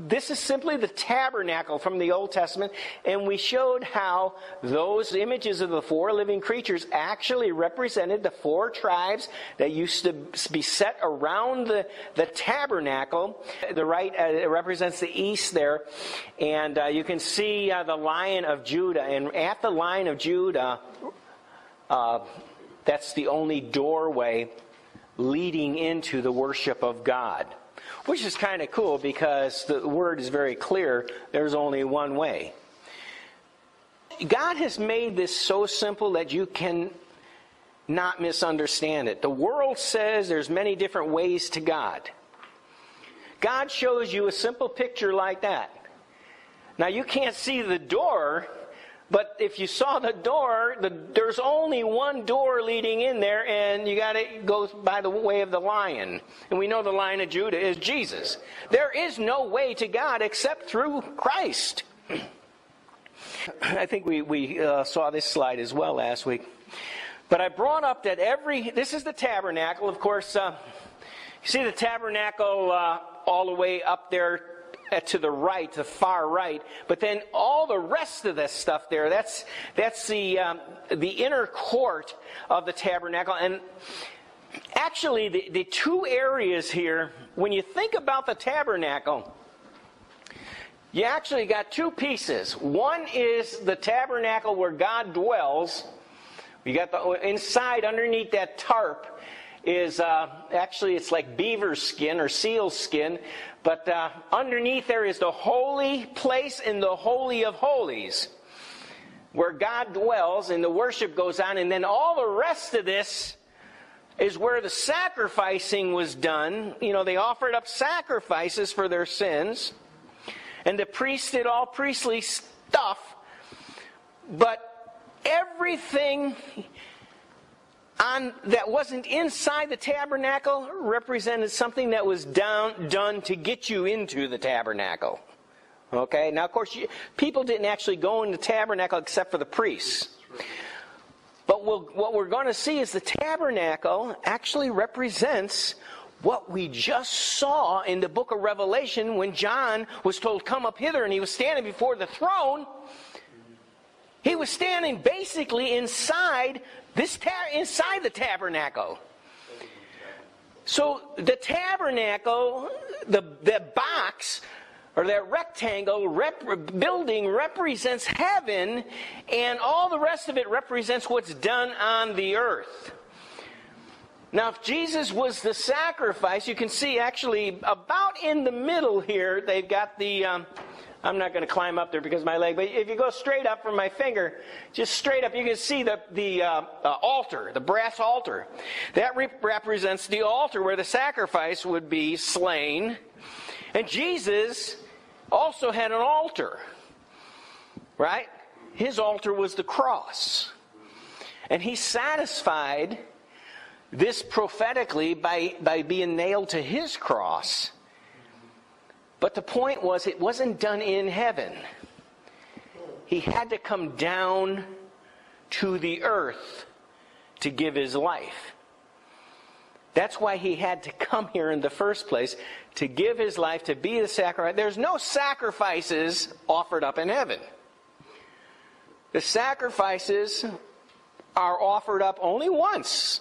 This is simply the tabernacle from the Old Testament, and we showed how those images of the four living creatures actually represented the four tribes that used to be set around the, the tabernacle. The right uh, represents the east there, and uh, you can see uh, the Lion of Judah, and at the Lion of Judah, uh, that's the only doorway leading into the worship of God. Which is kind of cool because the word is very clear there's only one way. God has made this so simple that you can not misunderstand it. The world says there's many different ways to God. God shows you a simple picture like that. Now you can't see the door, but if you saw the door, the, there's only one door leading in there, and you got to go by the way of the lion. And we know the lion of Judah is Jesus. There is no way to God except through Christ. I think we, we uh, saw this slide as well last week. But I brought up that every, this is the tabernacle, of course. Uh, you see the tabernacle uh, all the way up there to the right, the far right. But then all the rest of this stuff there, that's, that's the, um, the inner court of the tabernacle. And actually, the, the two areas here, when you think about the tabernacle, you actually got two pieces. One is the tabernacle where God dwells. You got the inside underneath that tarp is uh, actually it's like beaver skin or seal skin but uh, underneath there is the holy place in the Holy of Holies, where God dwells and the worship goes on. And then all the rest of this is where the sacrificing was done. You know, they offered up sacrifices for their sins. And the priests did all priestly stuff. But everything on, that wasn't inside the tabernacle represented something that was down, done to get you into the tabernacle. Okay? Now, of course, you, people didn't actually go in the tabernacle except for the priests. But we'll, what we're going to see is the tabernacle actually represents what we just saw in the book of Revelation when John was told, Come up hither, and he was standing before the throne. He was standing basically inside this ta- inside the tabernacle. So the tabernacle, the, the box, or that rectangle rep- building represents heaven, and all the rest of it represents what's done on the earth. Now, if Jesus was the sacrifice, you can see actually about in the middle here, they've got the. Um, I'm not going to climb up there because my leg, but if you go straight up from my finger, just straight up, you can see the, the uh, uh, altar, the brass altar. That re- represents the altar where the sacrifice would be slain. And Jesus also had an altar, right? His altar was the cross. And he satisfied this prophetically by, by being nailed to his cross but the point was, it wasn't done in heaven. He had to come down to the earth to give his life. That's why he had to come here in the first place to give his life, to be the sacrifice. There's no sacrifices offered up in heaven. The sacrifices are offered up only once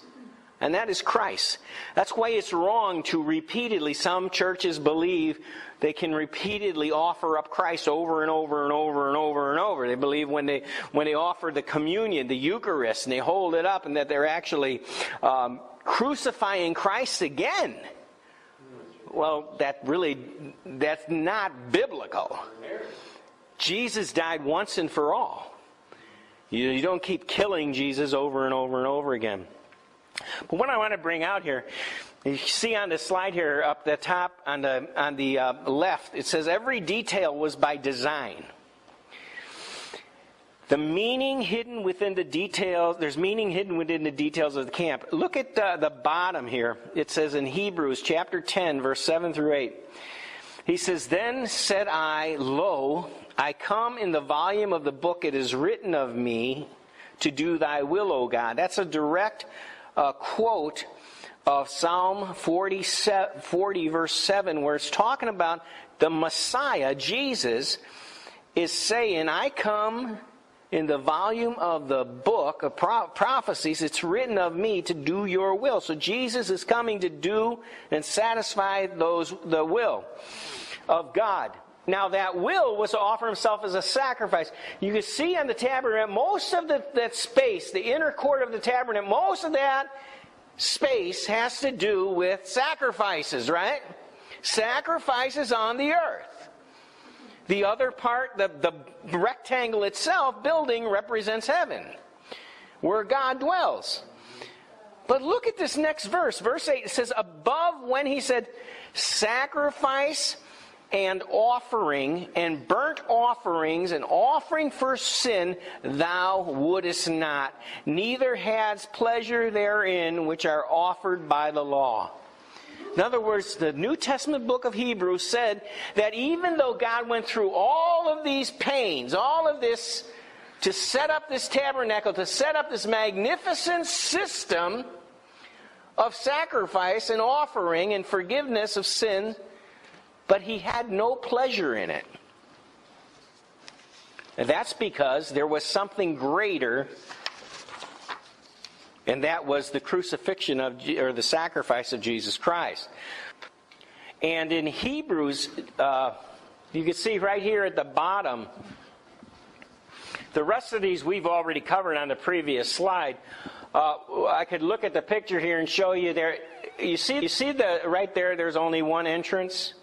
and that is Christ. That's why it's wrong to repeatedly, some churches believe they can repeatedly offer up Christ over and over and over and over and over. They believe when they, when they offer the communion, the Eucharist, and they hold it up, and that they're actually um, crucifying Christ again. Well, that really, that's not biblical. Jesus died once and for all. You, you don't keep killing Jesus over and over and over again. But what I want to bring out here, you see on the slide here up the top on the on the uh, left, it says every detail was by design. The meaning hidden within the details, there's meaning hidden within the details of the camp. Look at uh, the bottom here. It says in Hebrews chapter 10, verse 7 through 8. He says, Then said I, Lo, I come in the volume of the book, it is written of me to do thy will, O God. That's a direct uh, quote of Psalm 40, 40, verse 7, where it's talking about the Messiah, Jesus, is saying, I come in the volume of the book of prophecies, it's written of me to do your will. So Jesus is coming to do and satisfy those the will of God. Now that will was to offer himself as a sacrifice. You can see on the tabernacle, most of the, that space, the inner court of the tabernacle, most of that space has to do with sacrifices, right? Sacrifices on the earth. The other part, the, the rectangle itself, building, represents heaven, where God dwells. But look at this next verse. Verse 8 it says, Above when he said, Sacrifice and offering and burnt offerings and offering for sin thou wouldest not, neither hadst pleasure therein which are offered by the law. In other words, the New Testament book of Hebrews said that even though God went through all of these pains, all of this to set up this tabernacle, to set up this magnificent system of sacrifice and offering and forgiveness of sin, but he had no pleasure in it. That's because there was something greater, and that was the crucifixion of, or the sacrifice of Jesus Christ. And in Hebrews, uh, you can see right here at the bottom, the rest of these we've already covered on the previous slide. Uh, I could look at the picture here and show you there. You see, you see the right there. There's only one entrance.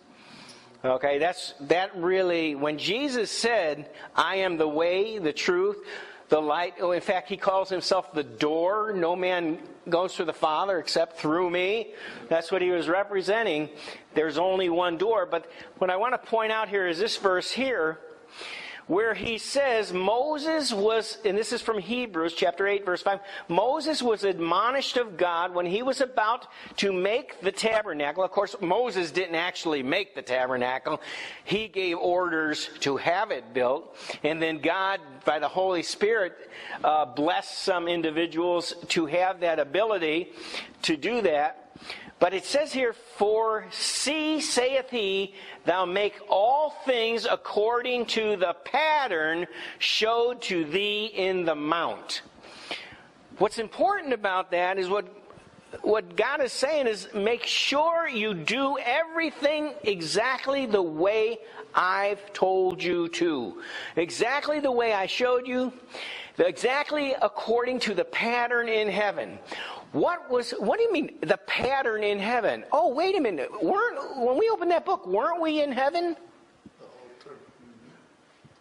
Okay, that's that really when Jesus said, "I am the way, the truth, the light." Oh, in fact, he calls himself the door. No man goes to the Father except through me. That's what he was representing. There's only one door. But what I want to point out here is this verse here where he says Moses was, and this is from Hebrews chapter 8, verse 5. Moses was admonished of God when he was about to make the tabernacle. Of course, Moses didn't actually make the tabernacle, he gave orders to have it built. And then God, by the Holy Spirit, uh, blessed some individuals to have that ability to do that. But it says here, For see, saith he, thou make all things according to the pattern showed to thee in the mount. What's important about that is what what God is saying is make sure you do everything exactly the way I've told you to. Exactly the way I showed you. Exactly according to the pattern in heaven. What was, what do you mean, the pattern in heaven? Oh, wait a minute. Weren't, when we opened that book, weren't we in heaven?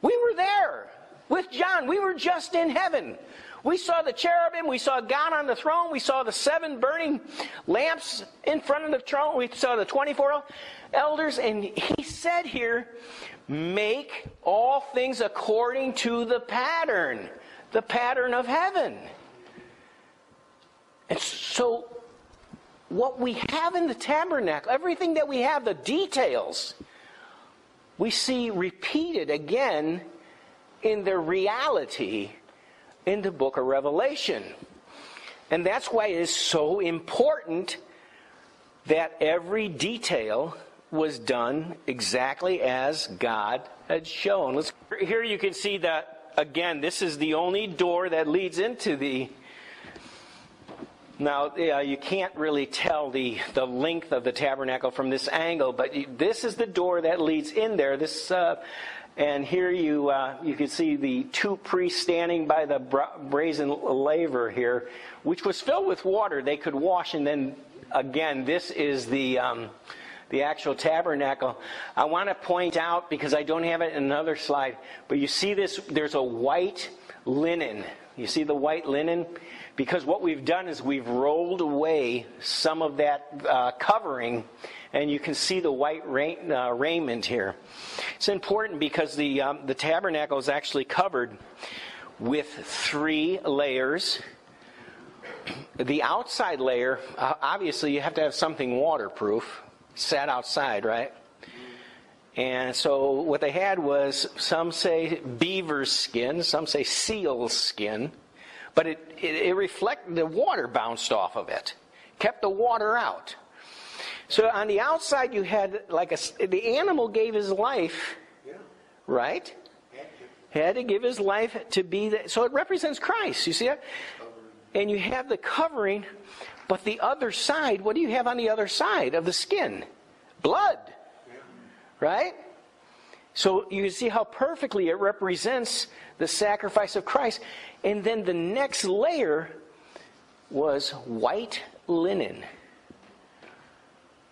We were there with John. We were just in heaven. We saw the cherubim. We saw God on the throne. We saw the seven burning lamps in front of the throne. We saw the 24 elders. And he said here, make all things according to the pattern, the pattern of heaven. And so, what we have in the tabernacle, everything that we have, the details, we see repeated again in the reality in the book of Revelation. And that's why it is so important that every detail was done exactly as God had shown. Let's, here you can see that, again, this is the only door that leads into the now, you can't really tell the, the length of the tabernacle from this angle, but this is the door that leads in there. This, uh, and here you, uh, you can see the two priests standing by the brazen laver here, which was filled with water they could wash. And then, again, this is the, um, the actual tabernacle. I want to point out, because I don't have it in another slide, but you see this, there's a white linen. You see the white linen? because what we've done is we've rolled away some of that uh, covering, and you can see the white uh, raiment here. It's important because the um, the tabernacle is actually covered with three layers. The outside layer, uh, obviously, you have to have something waterproof, sat outside, right? And so what they had was some say beaver's skin, some say seal's skin but it, it, it reflected, the water bounced off of it. kept the water out. So on the outside, you had like a, the animal gave his life, right? Had to give his life to be the, so it represents Christ. You see it? And you have the covering, but the other side, what do you have on the other side of the skin? Blood. Right? So you see how perfectly it represents the sacrifice of Christ. And then the next layer was white linen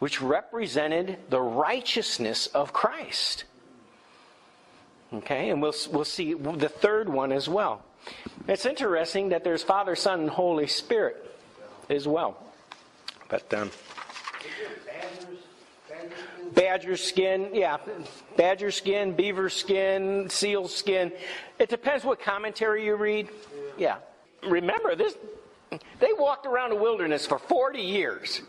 which represented the righteousness of Christ. Okay, and we'll, we'll see the third one as well. It's interesting that there's Father, Son, and Holy Spirit as well. But, um, badger skin, yeah, badger skin, beaver skin, seal skin. It depends what commentary you read. Yeah. Remember, this they walked around the wilderness for 40 years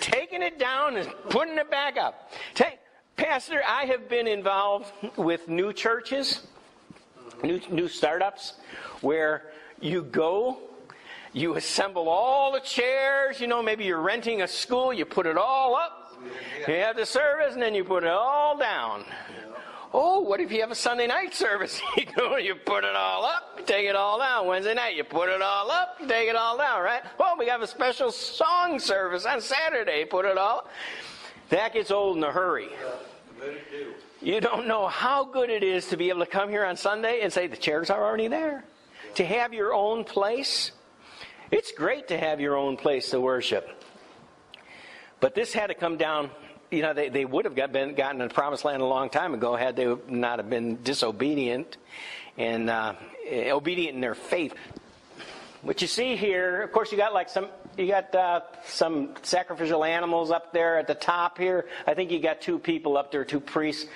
taking it down and putting it back up. Take, Pastor, I have been involved with new churches, new, new startups, where you go, you assemble all the chairs, you know, maybe you're renting a school, you put it all up, you have the service, and then you put it all down. Oh, what if you have a Sunday night service? you know, you put it all up, take it all down. Wednesday night, you put it all up, take it all down, right? Well, we have a special song service on Saturday, put it all. That gets old in a hurry. You don't know how good it is to be able to come here on Sunday and say the chairs are already there. To have your own place. It's great to have your own place to worship. But this had to come down you know, they, they would have got, been, gotten the promised land a long time ago had they not have been disobedient and uh, obedient in their faith. What you see here, of course, you got like some, you got uh, some sacrificial animals up there at the top here. I think you got two people up there, two priests.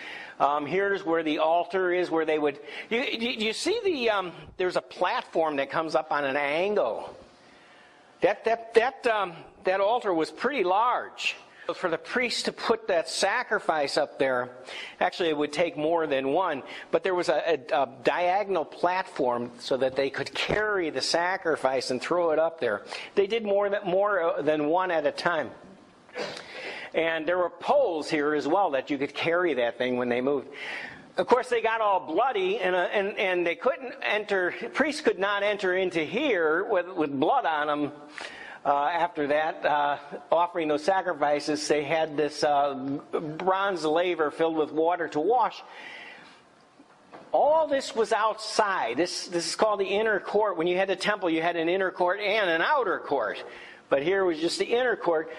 Um, here's where the altar is, where they would. You, you, you see the um, there's a platform that comes up on an angle. That that that um, that altar was pretty large. For the priest to put that sacrifice up there, actually it would take more than one, but there was a, a, a, diagonal platform so that they could carry the sacrifice and throw it up there. They did more than, more uh, than one at a time. And there were poles here as well that you could carry that thing when they moved. Of course, they got all bloody, and, uh, and, and they couldn't enter, priests could not enter into here with, with blood on them uh, after that, uh, offering those sacrifices, they had this uh, bronze laver filled with water to wash. All this was outside. This, this is called the inner court. When you had the temple, you had an inner court and an outer court. But here was just the inner court.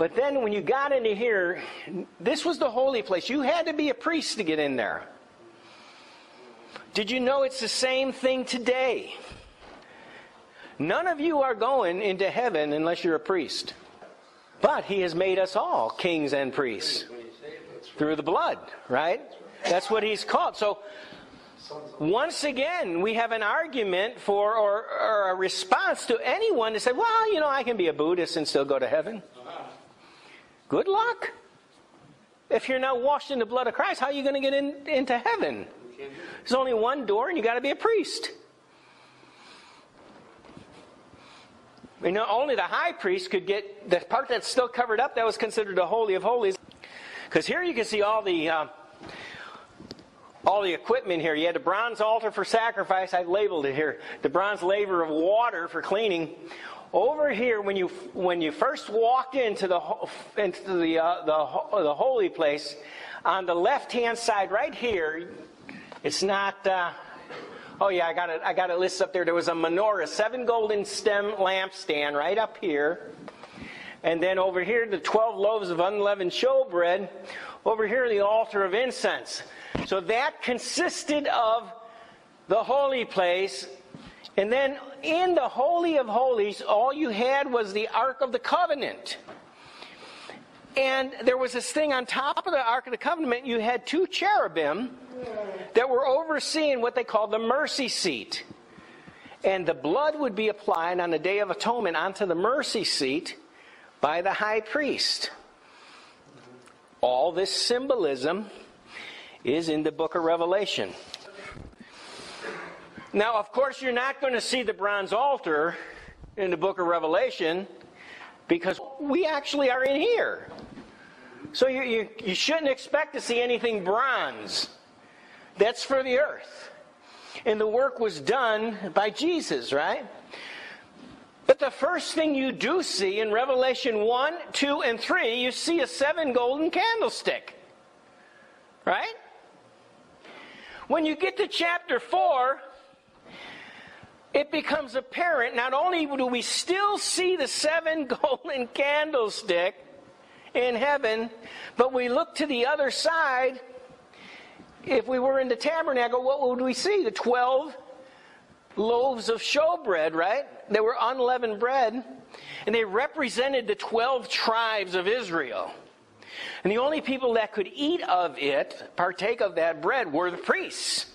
But then when you got into here, this was the holy place. You had to be a priest to get in there. Did you know it's the same thing today? None of you are going into heaven unless you're a priest. But he has made us all kings and priests through the blood, right? That's what he's called. So, once again, we have an argument for or, or, a response to anyone to say, well, you know, I can be a Buddhist and still go to heaven. Good luck. If you're not washed in the blood of Christ, how are you going to get in, into heaven? There's only one door, and you got to be a priest. You know, only the high priest could get the part that's still covered up that was considered the holy of holies. Because here you can see all the uh, all the equipment here. You had the bronze altar for sacrifice. I've labeled it here. The bronze laver of water for cleaning. Over here, when you when you first walked into the into the uh, the the holy place, on the left hand side, right here, it's not. Uh, Oh yeah, I got it. I got it listed up there. There was a menorah, seven golden stem lampstand right up here. And then over here, the 12 loaves of unleavened showbread. Over here, the altar of incense. So that consisted of the holy place. And then in the Holy of Holies, all you had was the Ark of the Covenant. And there was this thing on top of the Ark of the Covenant. You had two cherubim that were overseeing what they called the mercy seat. And the blood would be applied on the Day of Atonement onto the mercy seat by the high priest. All this symbolism is in the book of Revelation. Now, of course, you're not going to see the bronze altar in the book of Revelation because we actually are in here. So you, you, you shouldn't expect to see anything bronze. That's for the earth. And the work was done by Jesus, right? But the first thing you do see in Revelation 1, 2, and 3, you see a seven golden candlestick. Right? When you get to chapter 4, it becomes apparent not only do we still see the seven golden candlestick in heaven, but we look to the other side. If we were in the tabernacle, what would we see? The 12 loaves of showbread, right? They were unleavened bread, and they represented the 12 tribes of Israel. And the only people that could eat of it, partake of that bread, were the priests.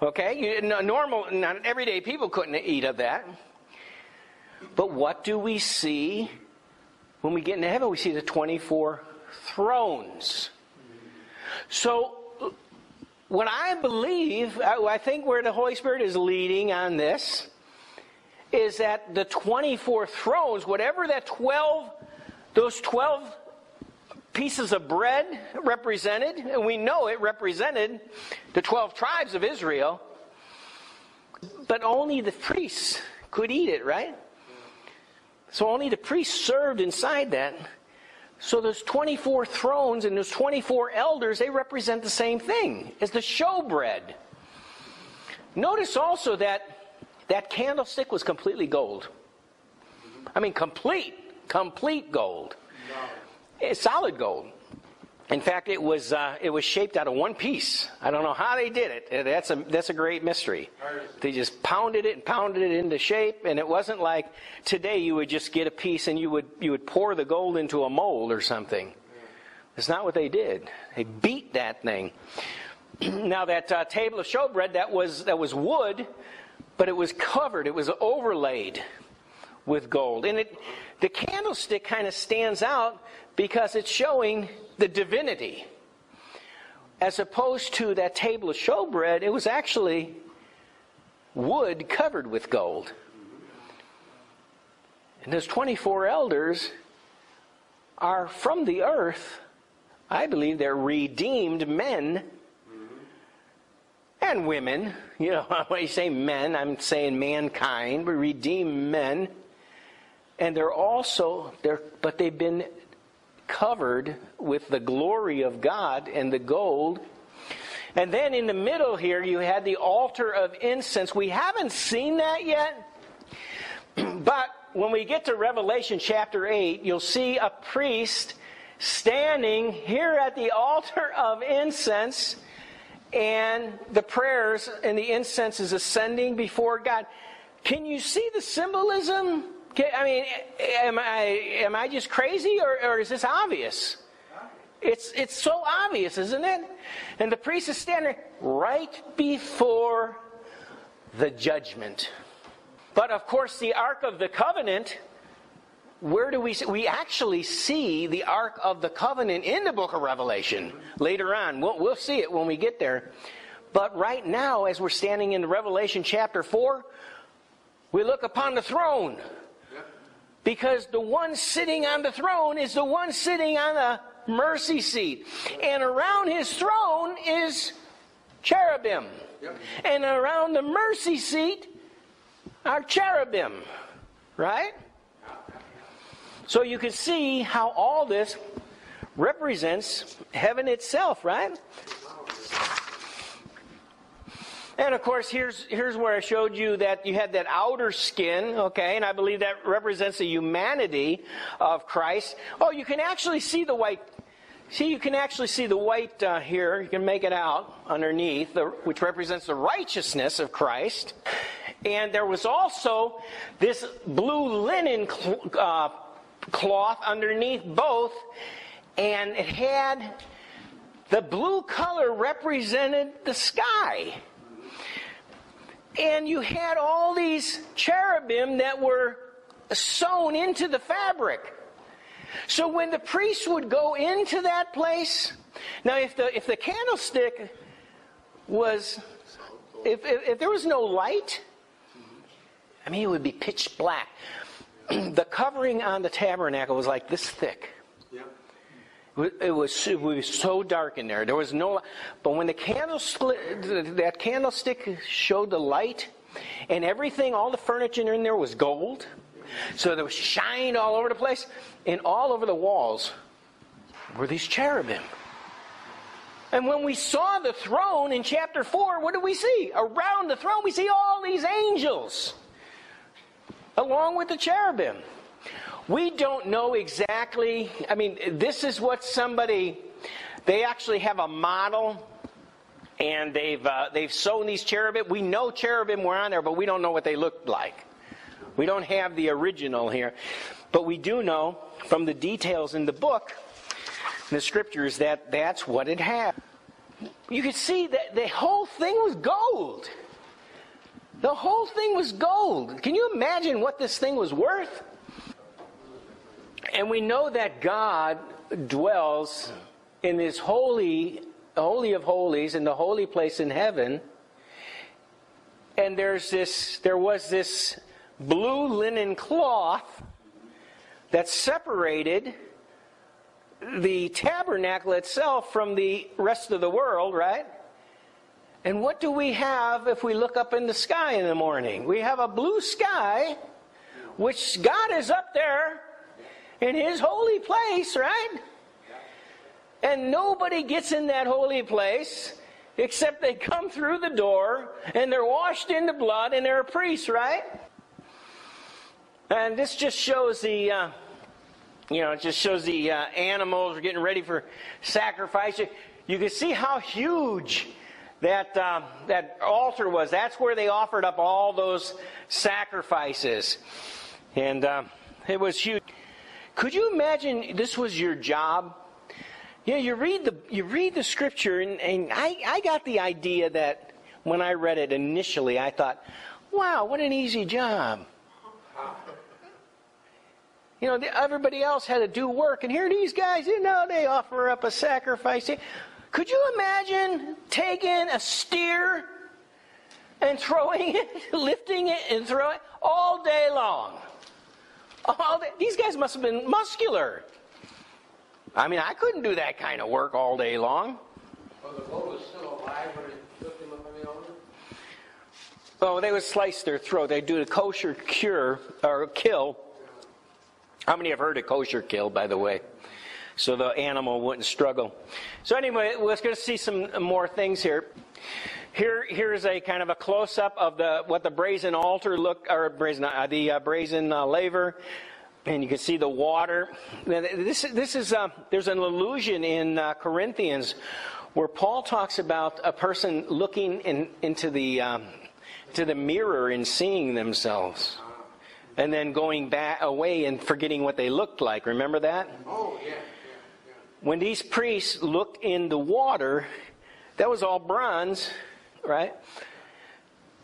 Okay? Normal, not everyday people couldn't eat of that. But what do we see when we get into heaven? We see the 24 thrones. So, what I believe, I think where the Holy Spirit is leading on this, is that the 24 thrones, whatever that 12, those 12 pieces of bread represented, and we know it represented the 12 tribes of Israel, but only the priests could eat it, right? So only the priests served inside that. So those 24 thrones and those 24 elders, they represent the same thing as the showbread. Notice also that that candlestick was completely gold. I mean, complete, complete gold. It's solid gold. In fact, it was uh, it was shaped out of one piece. I don't know how they did it. That's a that's a great mystery. They just pounded it and pounded it into shape, and it wasn't like today you would just get a piece and you would you would pour the gold into a mold or something. It's not what they did. They beat that thing. now that uh, table of showbread that was that was wood, but it was covered. It was overlaid with gold, and it the candlestick kind of stands out because it's showing the divinity. As opposed to that table of showbread, it was actually wood covered with gold. And those 24 elders are from the earth. I believe they're redeemed men and women. You know, when you say men, I'm saying mankind, We redeemed men. And they're also, they're, but they've been covered with the glory of God and the gold. And then in the middle here, you had the altar of incense. We haven't seen that yet, but when we get to Revelation chapter 8, you'll see a priest standing here at the altar of incense, and the prayers and the incense is ascending before God. Can you see the symbolism? I mean, am I am I just crazy, or, or is this obvious? It's it's so obvious, isn't it? And the priest is standing right before the judgment. But of course, the Ark of the Covenant. Where do we see? We actually see the Ark of the Covenant in the book of Revelation later on. We'll, we'll see it when we get there. But right now, as we're standing in Revelation chapter 4, we look upon the throne because the one sitting on the throne is the one sitting on the mercy seat. And around his throne is cherubim. Yep. And around the mercy seat are cherubim. Right? So you can see how all this represents heaven itself, right? And of course, here's, here's where I showed you that you had that outer skin, okay, and I believe that represents the humanity of Christ. Oh, you can actually see the white. See, you can actually see the white uh, here. You can make it out underneath, the, which represents the righteousness of Christ. And there was also this blue linen cl- uh, cloth underneath both, and it had the blue color represented the sky. And you had all these cherubim that were sewn into the fabric. So when the priest would go into that place, now if the if the candlestick was if, if, if there was no light, I mean it would be pitch black. the covering on the tabernacle was like this thick. It was, it was so dark in there. There was no, but when the candle that candlestick showed the light, and everything, all the furniture in there was gold. So there was shine all over the place, and all over the walls were these cherubim. And when we saw the throne in chapter 4, what do we see? Around the throne, we see all these angels along with the cherubim. We don't know exactly, I mean, this is what somebody, they actually have a model and they've, uh, they've sewn these cherubim. We know cherubim were on there, but we don't know what they looked like. We don't have the original here. But we do know from the details in the book, in the scriptures, that that's what it had. You could see that the whole thing was gold. The whole thing was gold. Can you imagine what this thing was worth? And we know that God dwells in this holy, holy of holies, in the holy place in heaven. And there's this, there was this blue linen cloth that separated the tabernacle itself from the rest of the world, right? And what do we have if we look up in the sky in the morning? We have a blue sky, which God is up there in His holy place, right? And nobody gets in that holy place except they come through the door and they're washed in the blood and they're a priest, right? And this just shows the, uh, you know, it just shows the uh, animals are getting ready for sacrifice. You, can see how huge that uh, that altar was. That's where they offered up all those sacrifices, and uh, it was huge. Could you imagine this was your job? You know, you read the you read the scripture, and, and I, I got the idea that when I read it initially, I thought, "Wow, what an easy job." You know, everybody else had to do work, and here these guys, you know, they offer up a sacrifice. Could you imagine taking a steer and throwing it, lifting it and throwing it all day long? All day. These guys must have been muscular. I mean, I couldn't do that kind of work all day long. Well, the bull was still alive when they took him up on the altar? Oh, they would slice their throat. They'd do a kosher cure or kill how many have heard of kosher kill, by the way? So the animal wouldn't struggle. So anyway, let's go see some more things here. Here, here's a kind of a close-up of the what the brazen altar look, or brazen, uh, the uh, brazen uh, laver, and you can see the water. Now, this, this is uh, there's an allusion in uh, Corinthians where Paul talks about a person looking in, into the um, to the mirror and seeing themselves and then going back away and forgetting what they looked like. Remember that? Oh, yeah. When these priests looked in the water, that was all bronze, right?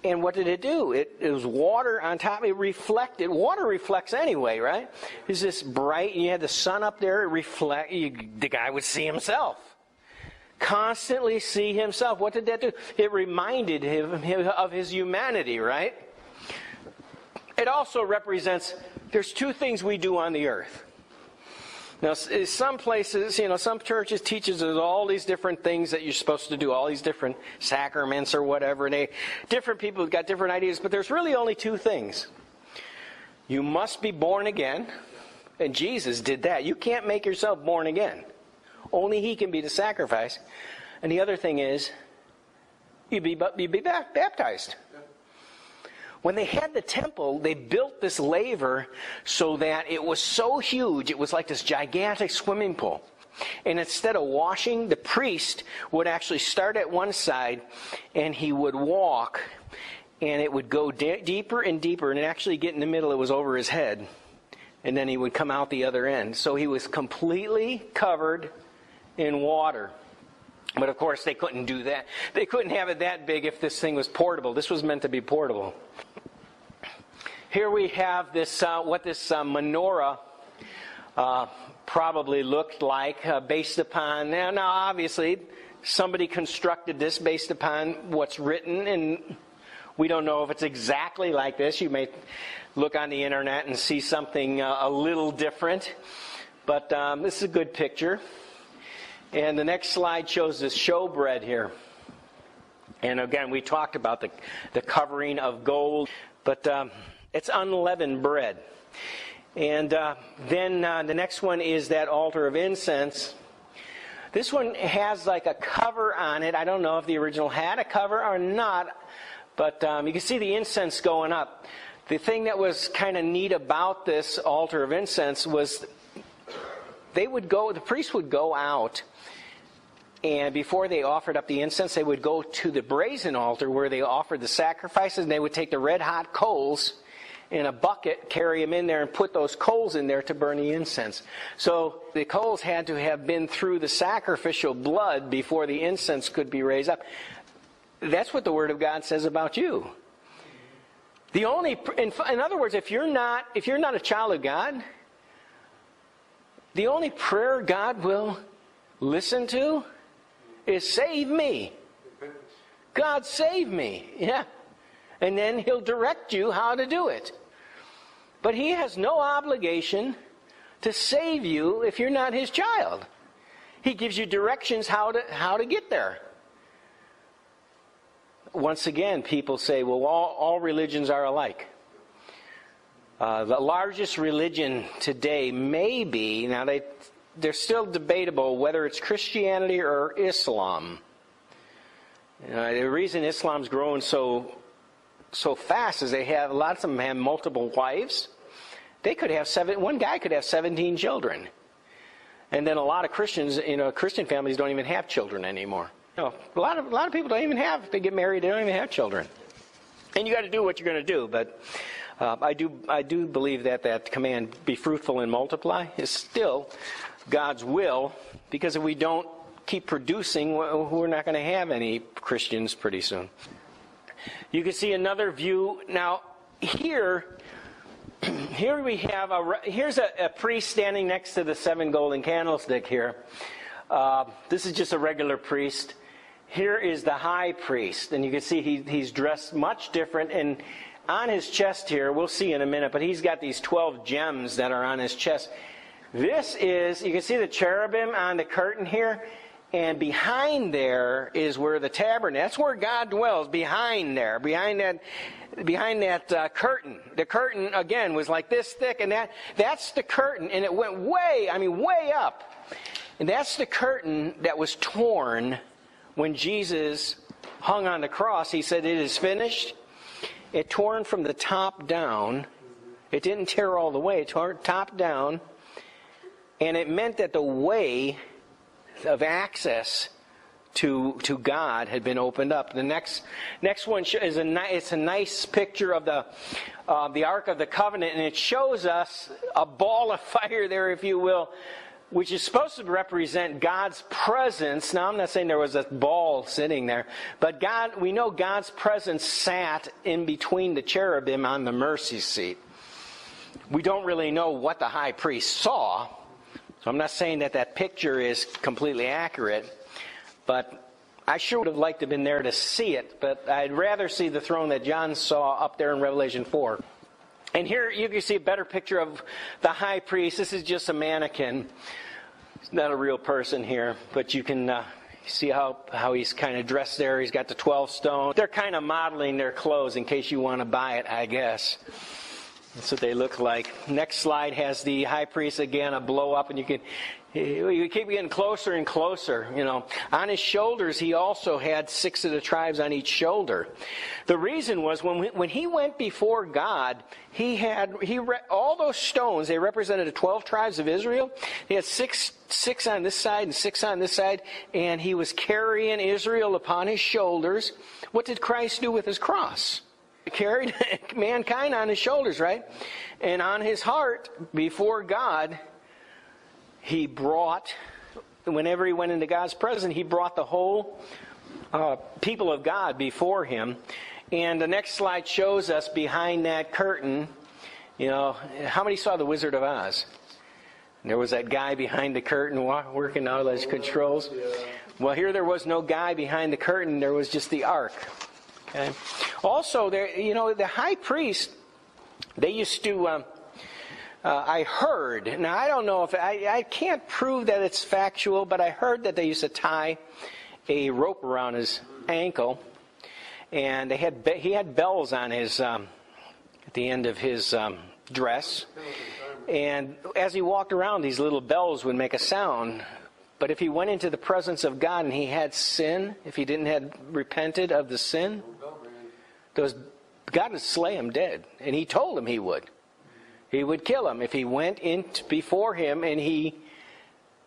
And what did it do? It, it, was water on top. It reflected. Water reflects anyway, right? It's this bright, and you had the sun up there. It reflect. You, the guy would see himself. Constantly see himself. What did that do? It reminded him of his humanity, right? It also represents there's two things we do on the earth. Now, eh, some places, you know, some churches teaches us all these different things that you're supposed to do, all these different sacraments or whatever. And they, different people have got different ideas, but there's really only two things. You must be born again, and Jesus did that. You can't make yourself born again. Only He can be the sacrifice. And the other thing is, you be, you be baptized. When they had the temple, they built this laver so that it was so huge, it was like this gigantic swimming pool. And instead of washing, the priest would actually start at one side and he would walk and it would go de- deeper and deeper and actually get in the middle, it was over his head. And then he would come out the other end. So he was completely covered in water. But of course, they couldn't do that. They couldn't have it that big if this thing was portable. This was meant to be portable. Here we have this, uh, what this uh, menorah uh, probably looked like, uh, based upon. Now, now, obviously, somebody constructed this based upon what's written and We don't know if it's exactly like this. You may look on the internet and see something uh, a little different. But um, this is a good picture. And the next slide shows this showbread here. And again, we talked about the, the covering of gold, but um, it's unleavened bread. And uh, then uh, the next one is that altar of incense. This one has like a cover on it. I don't know if the original had a cover or not, but um, you can see the incense going up. The thing that was kind of neat about this altar of incense was they would go, the priest would go out, and before they offered up the incense, they would go to the brazen altar where they offered the sacrifices, and they would take the red hot coals in a bucket, carry them in there, and put those coals in there to burn the incense. So the coals had to have been through the sacrificial blood before the incense could be raised up. That's what the Word of God says about you. The only, in, in other words, if you're not, if you're not a child of God, the only prayer God will listen to is save me. God save me. Yeah. And then he'll direct you how to do it. But he has no obligation to save you if you're not his child. He gives you directions how to how to get there. Once again, people say, well, all, all religions are alike. Uh, the largest religion today may be, now they, they're still debatable whether it's Christianity or Islam. Uh, the reason Islam's growing so so fast is they have lots of them have multiple wives. They could have seven. One guy could have seventeen children, and then a lot of Christians, you know, Christian families don't even have children anymore. You know, a lot of a lot of people don't even have. They get married, they don't even have children. And you got to do what you're going to do, but uh, I do I do believe that that command, be fruitful and multiply, is still God's will, because if we don't keep producing, we're not going to have any Christians pretty soon. You can see another view now here. Here we have a here's a, a priest standing next to the seven golden candlestick here. Uh, this is just a regular priest. Here is the high priest, and you can see he, he's dressed much different and on his chest here, we'll see in a minute, but he's got these 12 gems that are on his chest. This is, you can see the cherubim on the curtain here, and behind there is where the tabernacle, that's where God dwells, behind there, behind that, behind that uh, curtain. The curtain, again, was like this thick, and that, that's the curtain, and it went way, I mean, way up. And that's the curtain that was torn when Jesus hung on the cross. He said, It is finished. It torn from the top down. It didn't tear all the way, it tore top down. And it meant that the way of access to to God had been opened up. The next next one is a it's a nice picture of the uh, the Ark of the Covenant, and it shows us a ball of fire there, if you will, which is supposed to represent God's presence. Now, I'm not saying there was a ball sitting there, but God, we know God's presence sat in between the cherubim on the mercy seat. We don't really know what the high priest saw, so I'm not saying that that picture is completely accurate, but I sure would have liked to have been there to see it, but I'd rather see the throne that John saw up there in Revelation 4. And here you can see a better picture of the high priest. This is just a mannequin not a real person here, but you can uh, see how, how he's kind of dressed there. He's got the 12 stone. They're kind of modeling their clothes in case you want to buy it, I guess. That's what they look like. Next slide has the high priest again, a blow up, and you can you keep getting closer and closer. You know, on his shoulders, he also had six of the tribes on each shoulder. The reason was when we, when he went before God, he had he re, all those stones. They represented the twelve tribes of Israel. He had six six on this side and six on this side, and he was carrying Israel upon his shoulders. What did Christ do with his cross? Carried mankind on his shoulders, right? And on his heart before God he brought, whenever he went into God's presence, he brought the whole uh, people of God before him. And the next slide shows us behind that curtain, you know, how many saw The Wizard of Oz? There was that guy behind the curtain working all those controls. Well, here there was no guy behind the curtain, there was just the ark. Okay. Also, there, you know, the high priest, they used to. Um, uh, I heard. Now I don't know if I, I can't prove that it's factual, but I heard that they used to tie a rope around his ankle, and they had he had bells on his um, at the end of his um, dress, and as he walked around, these little bells would make a sound. But if he went into the presence of God and he had sin, if he didn't had repented of the sin, those God would slay him dead, and He told him He would. He would kill him if he went in before him and he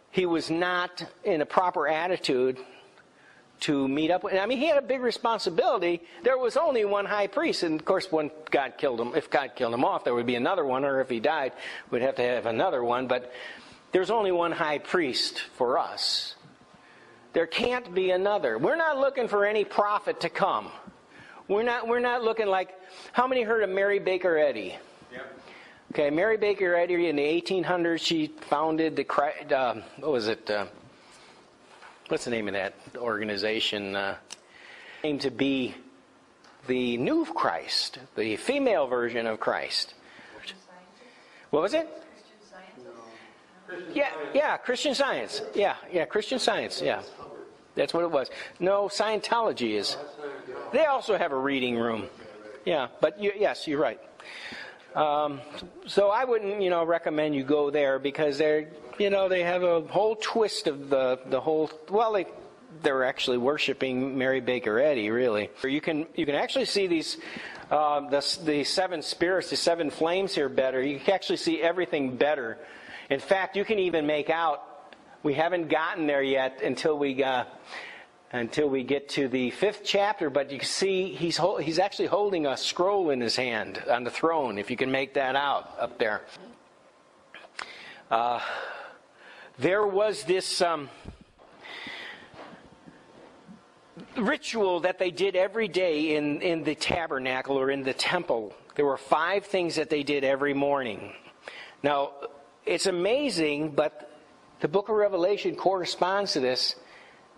he was not in a proper attitude to meet up with. I mean, he had a big responsibility. There was only one high priest, and of course, when God killed him, if God killed him off, there would be another one, or if he died, we'd have to have another one. But there's only one high priest for us. There can't be another. We're not looking for any prophet to come. We're not. We're not looking like. How many heard of Mary Baker Eddy? Yep. Okay, Mary Baker Eddy in the 1800s, she founded the, uh, what was it? Uh, what's the name of that organization? Uh, aimed to be the new Christ, the female version of Christ. What was it? Christian Science. Yeah, yeah, Christian Science. Yeah, yeah, Christian Science. Yeah, that's what it was. No, Scientology is. They also have a reading room. Yeah, but you, yes, you're right. Um, so I wouldn't, you know, recommend you go there because they're, you know, they have a whole twist of the the whole. Well, they they're actually worshiping Mary Baker Eddy, really. You can you can actually see these. Uh, the, the seven spirits, the seven flames here better. You can actually see everything better. In fact, you can even make out. We haven't gotten there yet until we got until we get to the fifth chapter, but you see he's, he's actually holding a scroll in his hand on the throne, if you can make that out up there. Uh, there was this um, ritual that they did every day in, in the tabernacle or in the temple. There were five things that they did every morning. Now, it's amazing, but the book of Revelation corresponds to this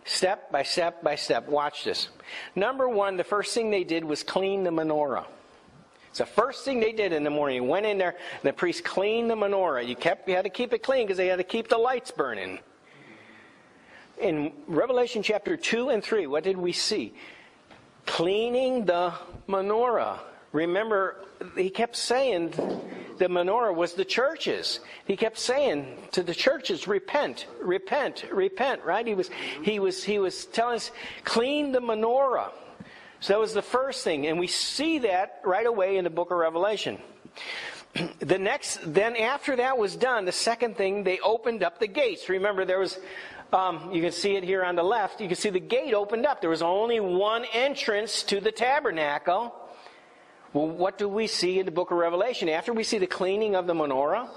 Step by step by step. Watch this. Number one, the first thing they did was clean the menorah. It's the first thing they did in the morning. Went in there, and the priest cleaned the menorah. You kept, you had to keep it clean because they had to keep the lights burning. In Revelation chapter 2 and 3, what did we see? Cleaning the menorah. Remember, he kept saying the menorah was the churches. He kept saying to the churches, repent, repent, repent, right? He was, he was, he was telling us, clean the menorah. So that was the first thing. And we see that right away in the book of Revelation. The next, then after that was done, the second thing, they opened up the gates. Remember, there was, um, you can see it here on the left. You can see the gate opened up. There was only one entrance to the tabernacle. Well, what do we see in the book of Revelation? After we see the cleaning of the menorah,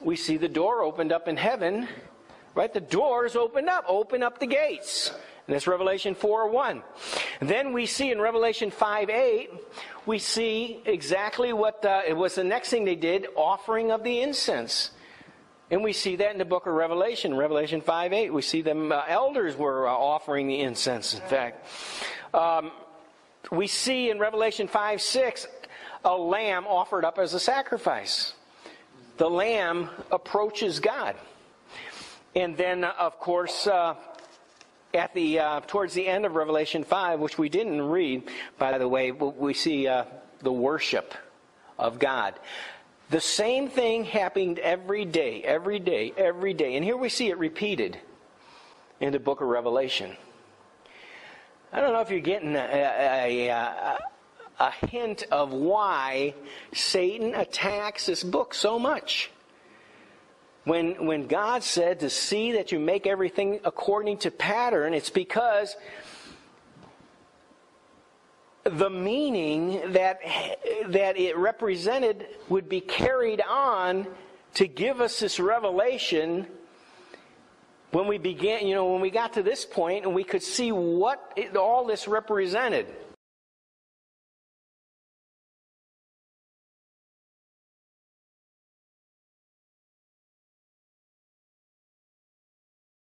we see the door opened up in heaven, right? The doors opened up, open up the gates. And that's Revelation 4 1. then we see in Revelation 5 8, we see exactly what uh, it was the next thing they did offering of the incense. And we see that in the book of Revelation, Revelation 5 8. We see them uh, elders were uh, offering the incense, in fact. Um, we see in Revelation 5 6 a lamb offered up as a sacrifice. The lamb approaches God. And then, uh, of course, uh, at the uh, towards the end of Revelation 5, which we didn't read, by the way, we see uh, the worship of God. The same thing happened every day, every day, every day. And here we see it repeated in the book of Revelation. I don't know if you're getting a, a, a, a hint of why Satan attacks this book so much. When, when God said to see that you make everything according to pattern, it's because the meaning that, that it represented would be carried on to give us this revelation when we began, you know, when we got to this point and we could see what it, all this represented.